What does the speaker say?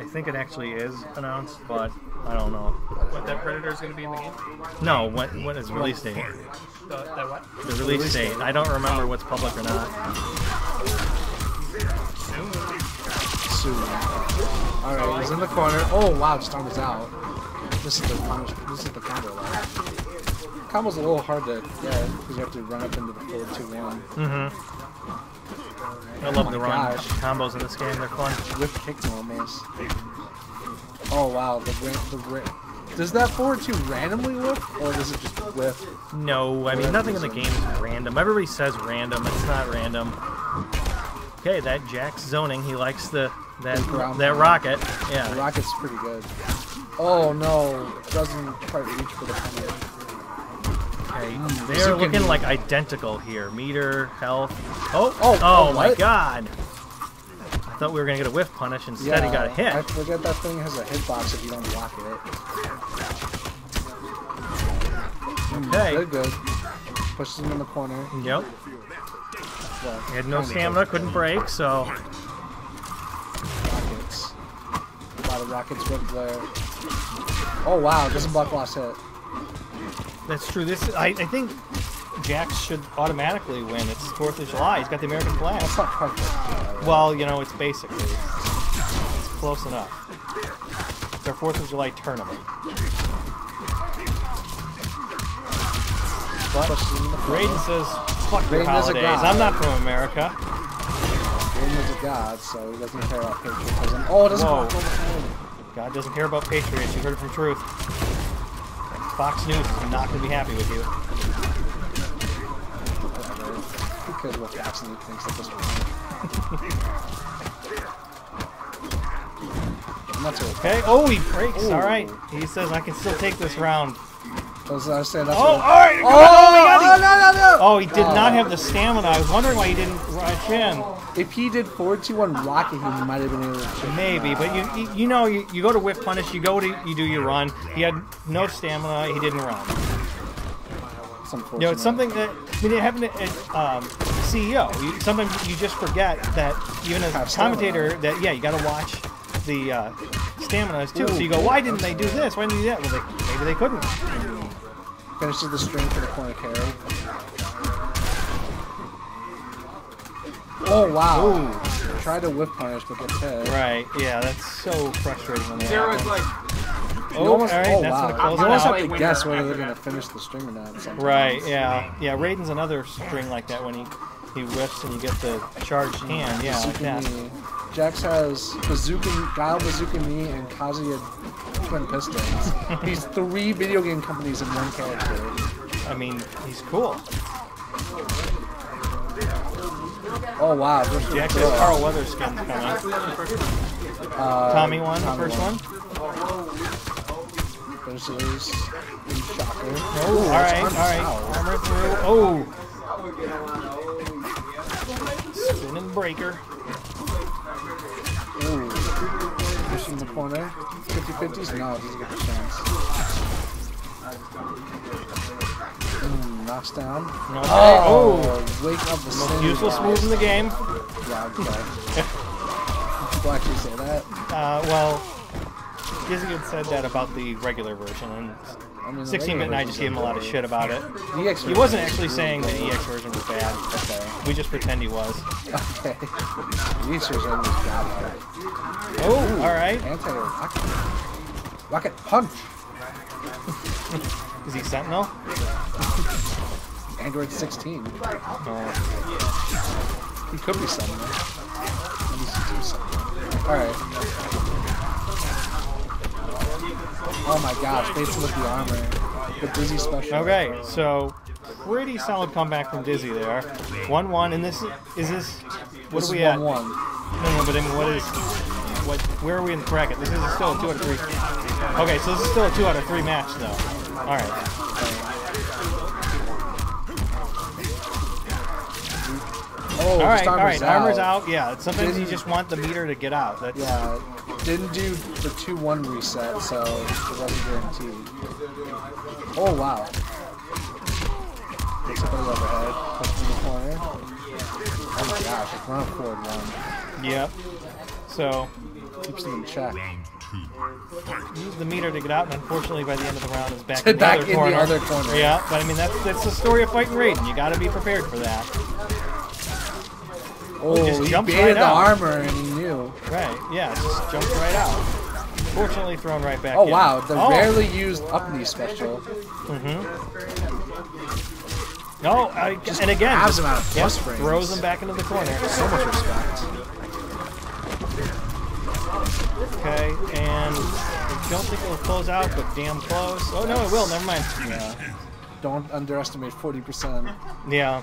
I think it actually is announced, but I don't know. What that Predator is going to be in the game? No, what what is release date? The, that what? The release date. I don't remember what's public or not. Soon. Soon. Alright, he's in the corner. Oh wow, Storm is out. This is the punish this is the combo line. Combo's a little hard to get because you have to run up into the 4 2 1. Mm-hmm. I love oh my the run gosh. combos in this game. They're fun. Whip kick normals. Oh wow, the ri- the ri- Does that forward two randomly whip, or does it just whip? No, I mean nothing in the game is random. Everybody says random. It's not random. Okay, that Jax's zoning. He likes the that that rocket. The Yeah. rocket's pretty good. Oh no, doesn't quite reach for the punish. Mm, they're looking like identical here. Meter, health. Oh, Oh, oh, oh, my what? god! I thought we were gonna get a whiff punish. Instead, he got a hit. I forget that thing has a hitbox if you don't block it. Okay. Good, good. Pushes him in the corner. Yep. Well, He had no stamina, couldn't break, so Rockets. A lot of rockets with Blair. Oh wow, doesn't block last hit. That's true. This I, I think Jax should automatically win. It's Fourth of July. He's got the American flag. That's not good. Well, you know, it's basically it's close enough. It's our Fourth of July tournament. But Pushes him in the corner. Raiden says, "Fuck your Raiden a holidays. I'm not from America." Raiden is a god, so he doesn't care about patriotism. Oh, it doesn't Whoa. God doesn't care about patriots. You heard it from Truth. Fox News is not going to be happy with you. Whatever. Who cares what Fox News thinks at this point? And that's okay. Oh, he breaks. Ooh. All right. He says, "I can still take this round." As I said, that's Oh, all right. Oh, oh, no, no, no! Not have the stamina. I was wondering why he didn't rush in. If he did 4-2-1 rocket, he might have been able to. Maybe, but you you, know you, you go to whip punish, you go to you do your run. He had no stamina. He didn't run. You know, it's something that I mean, having a um, CEO. You, sometimes you just forget that even as a commentator, that yeah, you got to watch the uh, stamina too. So you go, why didn't they do this? Why didn't they do that? Well, they, maybe they couldn't. Finishes the string for the corner carry. Oh, wow. Tried to whip punish, but gets hit. Right? Yeah, that's so frustrating when that Zero is happens. like, oh, You Oh, almost, all right, oh, that's wow. gonna close You almost have to guess whether they're going to that. finish the string or not. sometimes. Right? Yeah. Yeah. Raiden's another string like that when he he whips and you get the charged mm, hand. Yeah, like Bazooka that. knee. Jax has Bazooka, Guile Bazooka Knee and Kazuya Twin Pistons. He's three video game companies in one character. I mean, he's cool. Oh wow, just for Jack the has. Carl Weatherskin coming. Uh, Tommy won the Tommy first won. one. Versus Shocker. Oh, all right, all right. Armor through. Oh. Spinning breaker. Ooh. Push in the corner. 50-50s? No, it doesn't get the chance. Mm, knocks down. No, Oh, wake up the Most useless guys. move in the game. Yeah, okay. People actually say that. Uh, well, had said that about the regular version, and I mean, 16 bit and I just gave him a lot of shit about it. He wasn't actually saying the EX version was bad. Okay. We just pretend he was. Okay. The EX version was bad. Oh, all right. Anti-rocket. Rocket punch. Is he Sentinel? Android 16. Oh. He could be something. Maybe he's something. Alright. Oh my gosh, Bates with the armor. The Dizzy special. Okay, so pretty solid comeback from Dizzy there. 1 1, and this is this. What This are we is at? 1 1. No, no, but I mean, what is. What, where are we in the bracket? This is still a 2 out of 3. Okay, so this is still a 2 out of 3 match, though. Alright. Oh, Alright, just alright. armor's Armor's out. Yeah, sometimes you Didn't- just want the meter to get out. That's, Yeah, didn't do the 2 1 reset, so it wasn't guaranteed. Oh, wow. Gets up overhead, puts in the corner. Oh my gosh, it's run forward one. Yep. So, keeps them in check. Use the meter to get out, and unfortunately, by the end of the round, is back, Back in the other in the corner. other corner. Yeah, but I mean that's that's the story of fighting Raiden. You got to be prepared for that. Oh, just he right the out. armor and he knew. Right? Yeah, just jumped right out. Fortunately, thrown right back. Oh in. wow, the oh. rarely used up knee special. Mm-hmm. No, I, just and again, just, him out of plus frames. throws him back into the corner. So much respect. Okay, and I don't think it'll close out, but damn close. Oh no, it will. Never mind. Yeah. Don't underestimate 40%. Yeah.